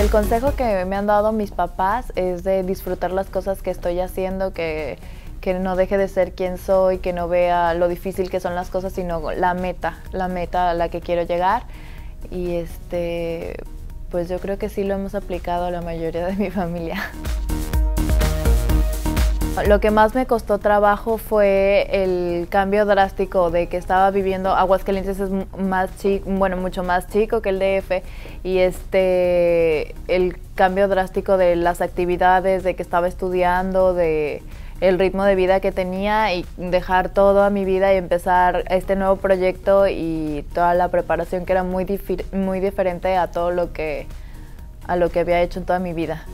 el consejo que me han dado mis papás es de disfrutar las cosas que estoy haciendo, que, que no deje de ser quien soy, que no vea lo difícil que son las cosas, sino la meta, la meta a la que quiero llegar. Y este, pues yo creo que sí lo hemos aplicado a la mayoría de mi familia. Lo que más me costó trabajo fue el cambio drástico de que estaba viviendo Aguascalientes es más chico, bueno, mucho más chico que el DF y este el cambio drástico de las actividades, de que estaba estudiando, de el ritmo de vida que tenía y dejar todo a mi vida y empezar este nuevo proyecto y toda la preparación que era muy, muy diferente a todo lo que a lo que había hecho en toda mi vida.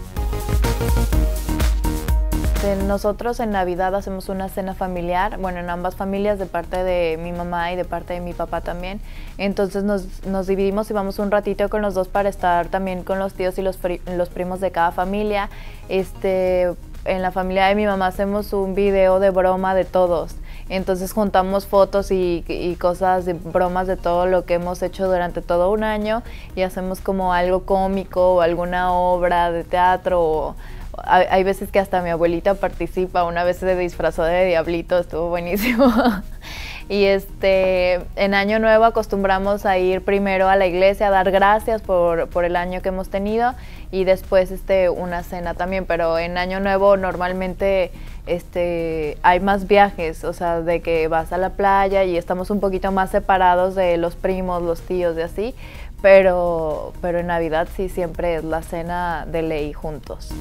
Nosotros en Navidad hacemos una cena familiar, bueno, en ambas familias, de parte de mi mamá y de parte de mi papá también. Entonces nos, dividimos y vamos un ratito con los dos para estar también con los tíos y los, los primos de cada familia. Este, en la familia de mi mamá hacemos un video de broma de todos. Entonces juntamos fotos y, y, cosas, de bromas de todo lo que hemos hecho durante todo un año y hacemos como algo cómico o alguna obra de teatro o hay, veces que hasta mi abuelita participa, una vez se disfrazó de diablito, estuvo buenísimo. y este, en Año Nuevo acostumbramos a ir primero a la iglesia a dar gracias por, por, el año que hemos tenido y después este, una cena también, pero en Año Nuevo normalmente este, hay más viajes, o sea, de que vas a la playa y estamos un poquito más separados de los primos, los tíos y así, pero, pero en Navidad sí siempre es la cena de ley juntos.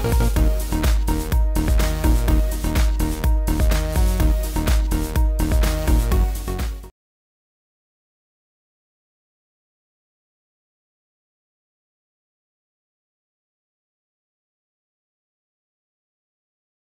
Thank you.